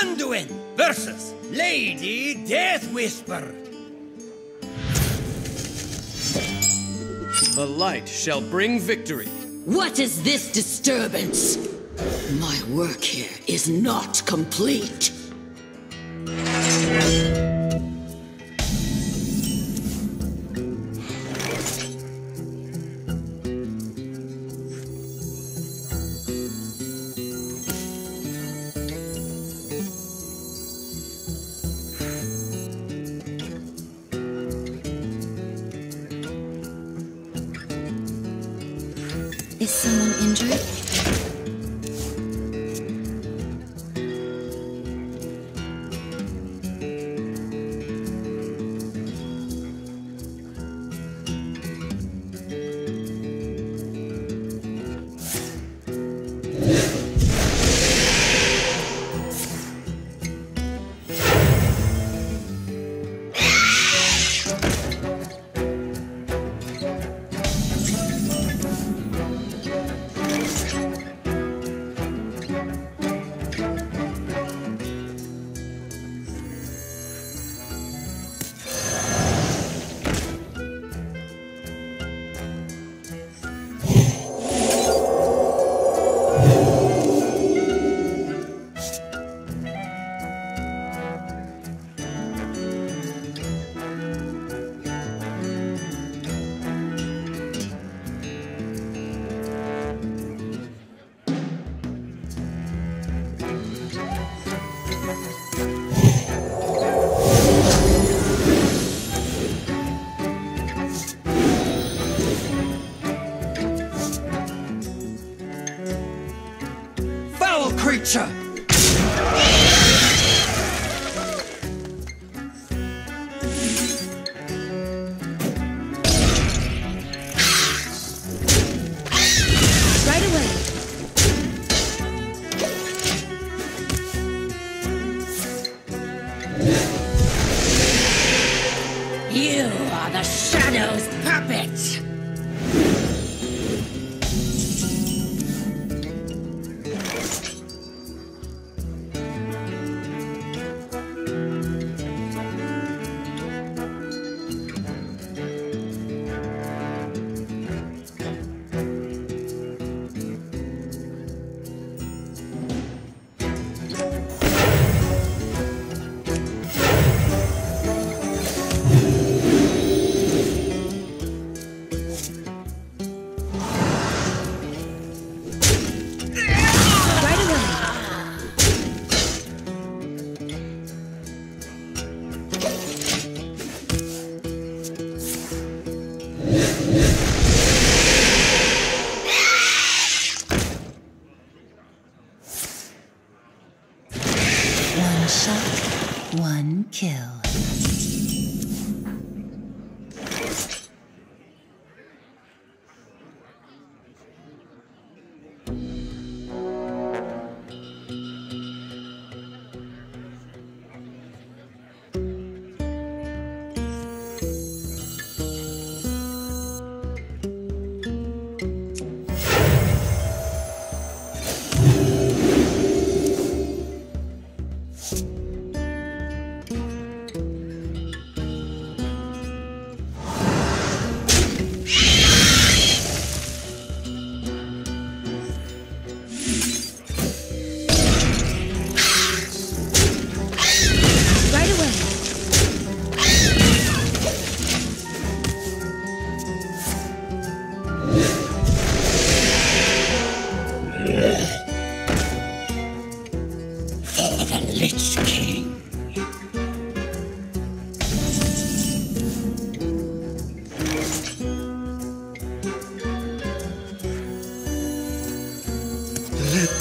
Anduin versus Lady Deathwhisper. The light shall bring victory. What is this disturbance? My work here is not complete. Is someone injured? The Shadow's puppet!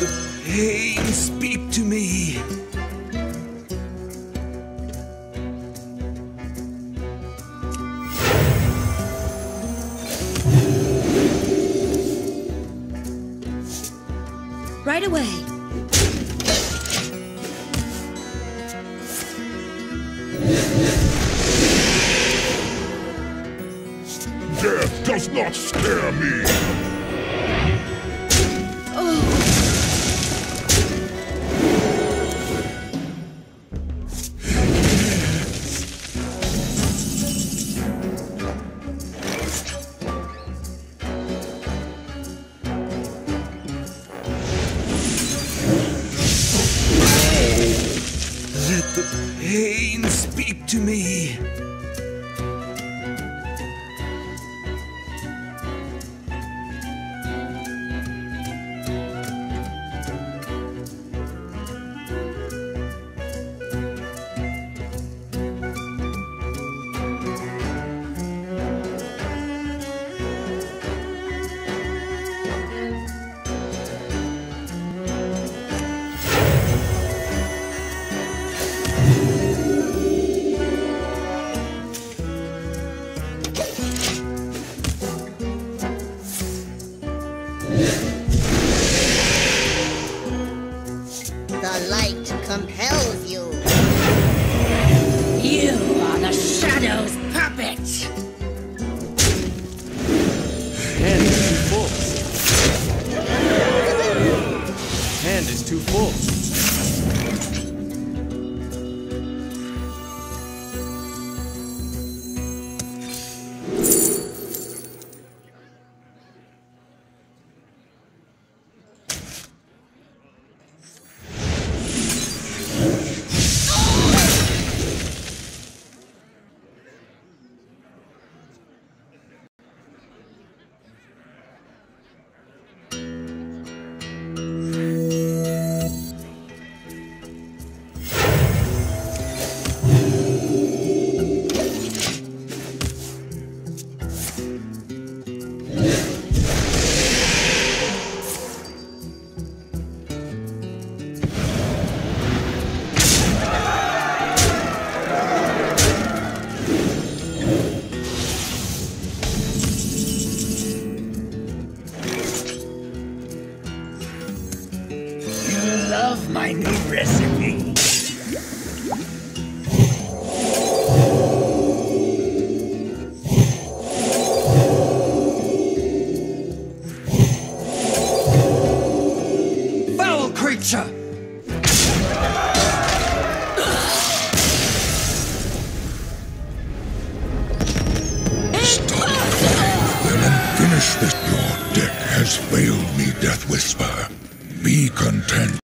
Let the pain speak to me. Right away. Death does not scare me. Pain, speak to me. Compels you. You are the Shadow's puppet! Hand is too full. Hand is too full. Love my new recipe. Foul creature! And finish this. Your deck has failed me, Deathwhisper. Be content.